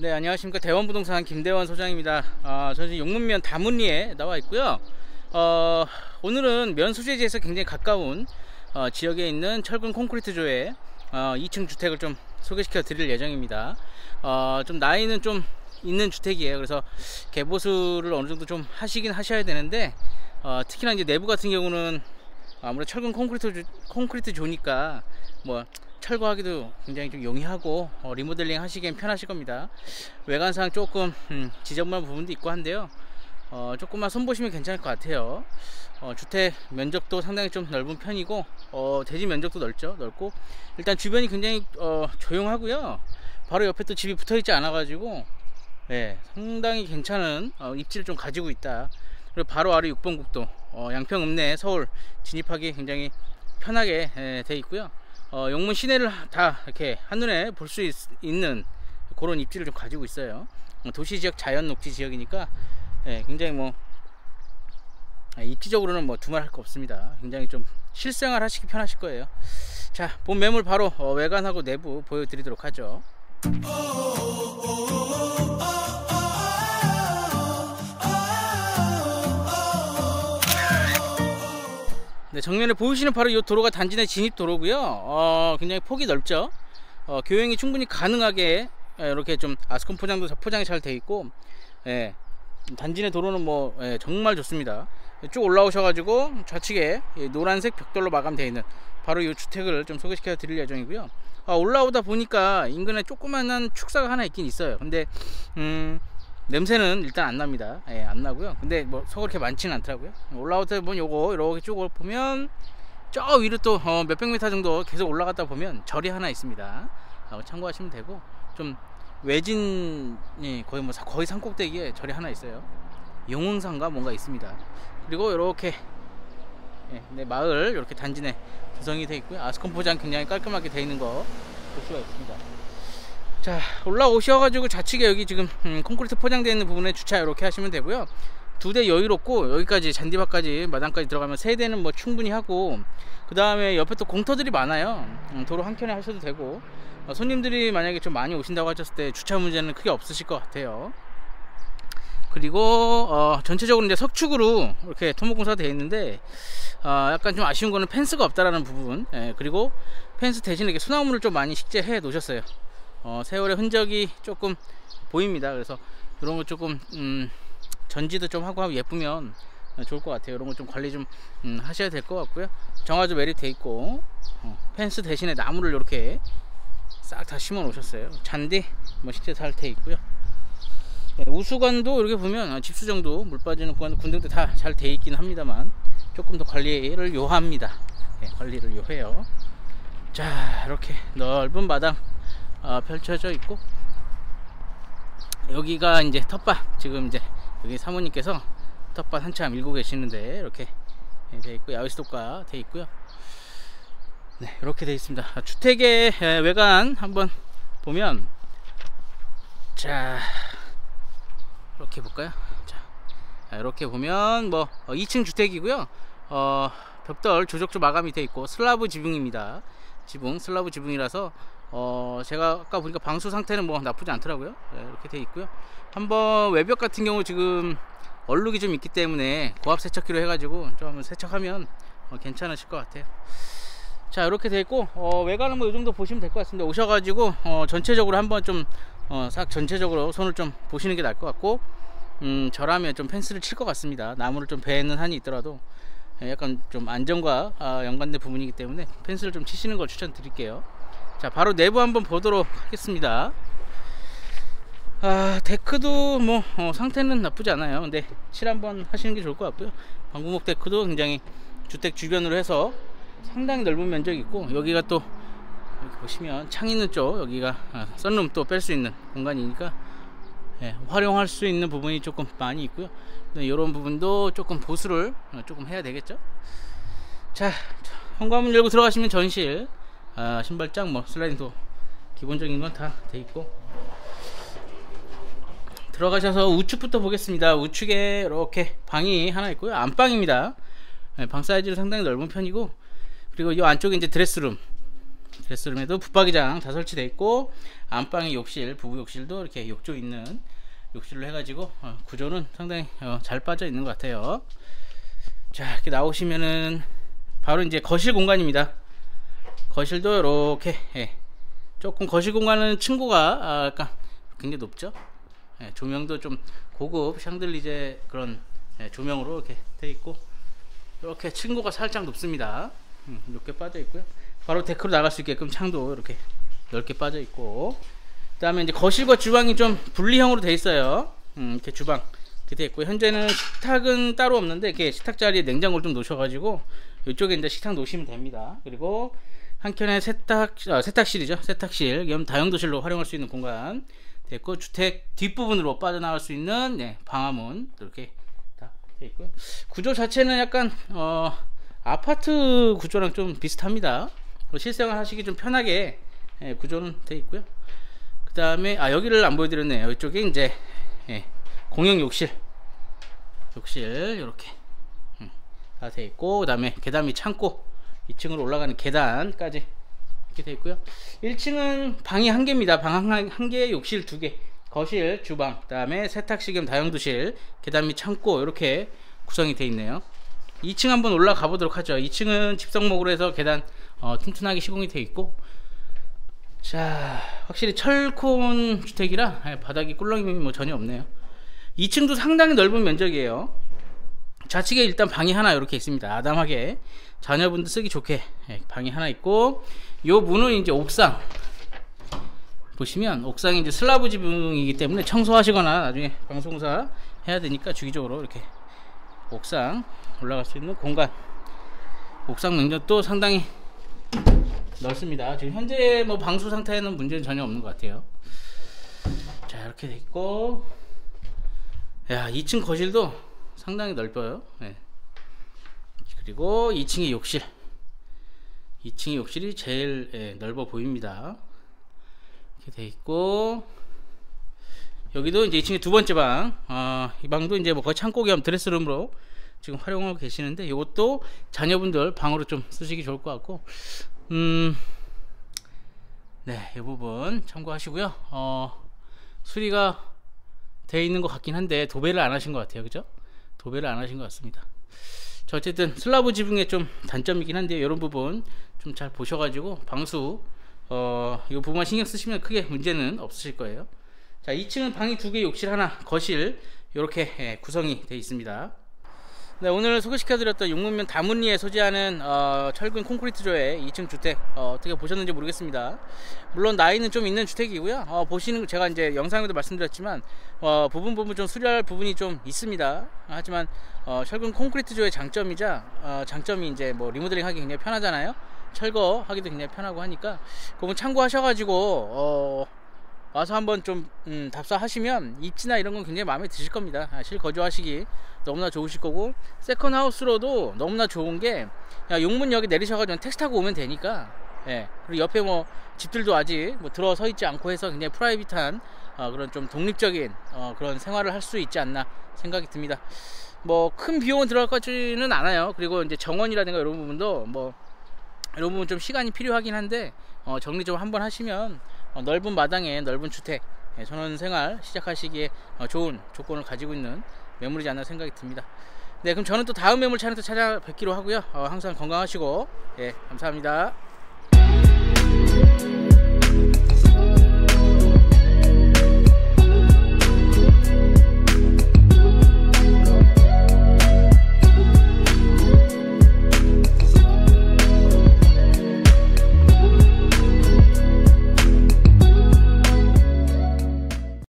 네 안녕하십니까. 대원부동산 김대원 소장입니다. 아, 저는 용문면 다문리에 나와 있고요. 어, 오늘은 면 소재지에서 굉장히 가까운 어, 지역에 있는 철근 콘크리트 조의 어, 2층 주택을 좀 소개시켜 드릴 예정입니다. 어, 좀 나이는 좀 있는 주택이에요. 그래서 개보수를 어느 정도 좀 하시긴 하셔야 되는데 어, 특히나 이제 내부 같은 경우는 아무래도 철근 콘크리트 조, 콘크리트 조니까 뭐 철거하기도 굉장히 좀 용이하고 어, 리모델링 하시기엔 편하실 겁니다. 외관상 조금 음, 지저분한 부분도 있고 한데요. 어, 조금만 손보시면 괜찮을 것 같아요. 어, 주택 면적도 상당히 좀 넓은 편이고 어, 대지 면적도 넓죠 넓고. 일단 주변이 굉장히 어, 조용하고요. 바로 옆에 또 집이 붙어 있지 않아 가지고 네, 상당히 괜찮은 어, 입지를 좀 가지고 있다. 그리고 바로 아래 6번 국도 어, 양평 읍내 서울 진입하기 굉장히 편하게 예, 돼 있고요 어, 용문 시내를 다 이렇게 한눈에 볼 수 있는 그런 입지를 좀 가지고 있어요. 어, 도시 지역 자연 녹지 지역이니까 예, 굉장히 뭐 아, 입지적으로는 뭐 두말 할 거 없습니다. 굉장히 좀 실생활 하시기 편하실 거예요. 자 본 매물 바로 어, 외관하고 내부 보여드리도록 하죠 네, 정면에 보이시는 바로 이 도로가 단지 내 진입 도로고요. 어, 굉장히 폭이 넓죠. 어, 교행이 충분히 가능하게 예, 이렇게 좀 아스콘 포장도 포장이 잘 돼 있고 예, 단지 내 도로는 뭐 예, 정말 좋습니다. 쭉 올라오셔가지고 좌측에 노란색 벽돌로 마감되어 있는 바로 이 주택을 좀 소개시켜 드릴 예정이고요. 아, 올라오다 보니까 인근에 조그만한 축사가 하나 있긴 있어요. 근데 음, 냄새는 일단 안 납니다. 예, 안 나고요. 근데 뭐 서울 그렇게 많지는 않더라고요. 올라올 때 보면 요거 이렇게 쭉 보면 저 위로 또 어, 몇백 미터 정도 계속 올라갔다 보면 절이 하나 있습니다. 어, 참고하시면 되고 좀 외진이 거의 뭐 거의 산꼭대기에 절이 하나 있어요. 용흥산가 뭔가 있습니다. 그리고 이렇게 예, 내 마을 이렇게 단지 내 구성이 되어 있고요. 아스콘 포장 굉장히 깔끔하게 되어 있는 거 볼 수가 있습니다. 자 올라오셔가지고 좌측에 여기 지금 음, 콘크리트 포장되어 있는 부분에 주차 이렇게 하시면 되고요. 두 대 여유롭고 여기까지 잔디밭까지 마당까지 들어가면 세 대는 뭐 충분히 하고 그 다음에 옆에 또 공터들이 많아요. 음, 도로 한켠에 하셔도 되고. 어, 손님들이 만약에 좀 많이 오신다고 하셨을 때 주차 문제는 크게 없으실 것 같아요. 그리고 어, 전체적으로 이제 석축으로 이렇게 토목공사가 되어 있는데 어, 약간 좀 아쉬운 거는 펜스가 없다라는 부분. 예, 그리고 펜스 대신에 이렇게 소나무를 좀 많이 식재해 놓으셨어요 어, 세월의 흔적이 조금 보입니다. 그래서 이런 거 조금 음, 전지도 좀 하고 예쁘면 좋을 것 같아요. 이런 거 좀 관리 좀 음, 하셔야 될 것 같고요. 정화조 매립돼 있고 어, 펜스 대신에 나무를 이렇게 싹 다 심어 놓으셨어요. 잔디 뭐 실제 잘돼 있고요. 네, 우수관도 이렇게 보면 집수정도 물 빠지는 구간 군등도 다 잘 돼 있긴 합니다만 조금 더 관리를 요합니다. 네, 관리를 요해요. 자 이렇게 넓은 마당 어, 펼쳐져 있고 여기가 이제 텃밭 지금 이제 여기 사모님께서 텃밭 한참 밀고 계시는데 이렇게 돼 있고 야외수도가 돼 있고요. 네 이렇게 돼 있습니다. 아, 주택의 외관 한번 보면 자 이렇게 볼까요? 자 이렇게 보면 뭐 2층 어, 주택이고요. 어, 벽돌 조적조 마감이 돼 있고 슬라브 지붕입니다. 지붕 슬라브 지붕이라서 어 제가 아까 보니까 방수 상태는 뭐 나쁘지 않더라고요. 네, 이렇게 돼 있고요. 한번 외벽 같은 경우 지금 얼룩이 좀 있기 때문에 고압 세척기로 해가지고 좀 한번 세척하면 어, 괜찮으실 것 같아요. 자 이렇게 돼 있고 어, 외관은 뭐 이 정도 보시면 될 것 같습니다. 오셔가지고 어, 전체적으로 한번 좀싹 어, 전체적으로 손을 좀 보시는 게 나을 것 같고 음, 저라면 좀 펜스를 칠 것 같습니다. 나무를 좀 베는 한이 있더라도 예, 약간 좀 안전과 아, 연관된 부분이기 때문에 펜스를 좀 치시는 걸 추천드릴게요 자 바로 내부 한번 보도록 하겠습니다. 아 데크도 뭐 어, 상태는 나쁘지 않아요. 근데 칠 한번 하시는 게 좋을 것 같고요. 방구목 데크도 굉장히 주택 주변으로 해서 상당히 넓은 면적이 있고 여기가 또 여기 보시면 창 있는 쪽 여기가 아, 썬룸 또 뺄 수 있는 공간이니까 예, 활용할 수 있는 부분이 조금 많이 있고요. 이런 부분도 조금 보수를 어, 조금 해야 되겠죠? 자 현관문 열고 들어가시면 전실 아, 신발장 뭐 슬라이딩 도 기본적인 건 다 돼 있고. 들어가셔서 우측부터 보겠습니다. 우측에 이렇게 방이 하나 있고요. 안방입니다. 네, 방 사이즈는 상당히 넓은 편이고 그리고 이 안쪽에 이제 드레스룸. 드레스룸에도 붙박이장 다 설치되어 있고 안방에 욕실, 부부 욕실도 이렇게 욕조 있는 욕실로 해가지고 어, 구조는 상당히 어, 잘 빠져 있는 것 같아요. 자 이렇게 나오시면은 바로 이제 거실 공간입니다. 거실도 이렇게 예. 조금 거실 공간은 층고가 아, 약간 굉장히 높죠. 예, 조명도 좀 고급 샹들리제 그런 예, 조명으로 이렇게 돼 있고 이렇게 층고가 살짝 높습니다. 음, 이렇게 빠져 있고요. 바로 데크로 나갈 수 있게끔 창도 이렇게 넓게 빠져 있고 그 다음에 이제 거실과 주방이 좀 분리형으로 돼 있어요. 음, 이렇게 주방 이렇게 돼 있고 현재는 식탁은 따로 없는데 이렇게 식탁 자리에 냉장고를 좀 놓으셔가지고 이쪽에 이제 식탁 놓으시면 됩니다. 그리고 한켠에 세탁 아, 세탁실이죠. 세탁실 겸 다용도실로 활용할 수 있는 공간 됐고 주택 뒷부분으로 빠져나갈 수 있는 네, 방화문 이렇게 다 되어 있고요. 구조 자체는 약간 어, 아파트 구조랑 좀 비슷합니다. 실생활 하시기 좀 편하게 예, 구조는 되어 있고요. 그 다음에 아 여기를 안 보여드렸네요. 이쪽에 이제 예, 공용 욕실 욕실 이렇게 음, 다 되어 있고 그 다음에 계단 및 창고 2층으로 올라가는 계단까지 이렇게 되어 있고요. 1층은 방이 한 개입니다. 방 한 개 욕실 두 개 거실 주방 그 다음에 세탁실 겸 다용도실 계단 및 창고 이렇게 구성이 되어 있네요. 2층 한번 올라가 보도록 하죠. 2층은 집성목으로 해서 계단 어, 튼튼하게 시공이 되어 있고 자 확실히 철콘 주택이라 예, 바닥이 꿀렁임이 뭐 전혀 없네요. 2층도 상당히 넓은 면적이에요. 좌측에 일단 방이 하나 이렇게 있습니다. 아담하게 자녀분들 쓰기 좋게 예, 방이 하나 있고 요 문은 이제 옥상. 보시면 옥상이 이제 슬라브 지붕이기 때문에 청소하시거나 나중에 방송사 해야 되니까 주기적으로 이렇게 옥상 올라갈 수 있는 공간. 옥상 면적도 상당히 넓습니다. 지금 현재 뭐 방수 상태에는 문제는 전혀 없는 것 같아요. 자 이렇게 돼 있고 야 2층 거실도 상당히 넓어요. 네. 그리고 2층의 욕실 2층의 욕실이 제일 예, 넓어 보입니다 이렇게 돼 있고 여기도 이제 2층의 두 번째 방, 어, 이 방도 이제 뭐 거의 창고 겸 드레스룸으로 지금 활용하고 계시는데 이것도 자녀분들 방으로 좀 쓰시기 좋을 것 같고, 음, 네, 이 부분 참고하시고요. 어, 수리가 되어 있는 것 같긴 한데 도배를 안 하신 것 같아요, 그죠? 도배를 안 하신 것 같습니다. 자, 어쨌든 슬라브 지붕의 좀 단점이긴 한데 이런 부분 좀 잘 보셔가지고 방수 어, 이 부분만 신경 쓰시면 크게 문제는 없으실 거예요. 자, 2층은 방이 두 개, 욕실 하나, 거실 이렇게 예, 구성이 되어 있습니다. 네, 오늘 소개시켜드렸던 용문면 다문리에 소재하는 어, 철근 콘크리트 조의 2층 주택 어, 떻게 보셨는지 모르겠습니다. 물론 나이는 좀 있는 주택이고요. 어, 보시는 제가 이제 영상에도 말씀드렸지만 어, 부분 부분 좀 수리할 부분이 좀 있습니다. 하지만 어, 철근 콘크리트조의 장점이자 어, 장점이 이제 뭐 리모델링 하기 굉장히 편하잖아요. 철거하기도 굉장히 편하고 하니까 그거 참고하셔가지고 어, 와서 한번 좀 음, 답사하시면 입지나 이런 건 굉장히 마음에 드실 겁니다 아, 실거주하시기 너무나 좋으실 거고 second house로도 너무나 좋은 게 용문역에 내리셔가지고 택시 타고 오면 되니까 예. 그리고 옆에 뭐 집들도 아직 뭐 들어서 있지 않고 해서 굉장히 프라이빗한 어, 그런 좀 독립적인 어, 그런 생활을 할 수 있지 않나 생각이 듭니다 뭐 큰 비용은 들어갈 것 같지는 않아요 그리고 이제 정원이라든가 이런 부분도 뭐 이런 부분 좀 시간이 필요하긴 한데 어, 정리 좀 한번 하시면 어, 넓은 마당에 넓은 주택 예, 전원 생활 시작하시기에 어, 좋은 조건을 가지고 있는 매물이지 않나 생각이 듭니다. 네, 그럼 저는 또 다음 매물 차례 또 찾아뵙기로 하고요. 어, 항상 건강하시고, 예, 감사합니다.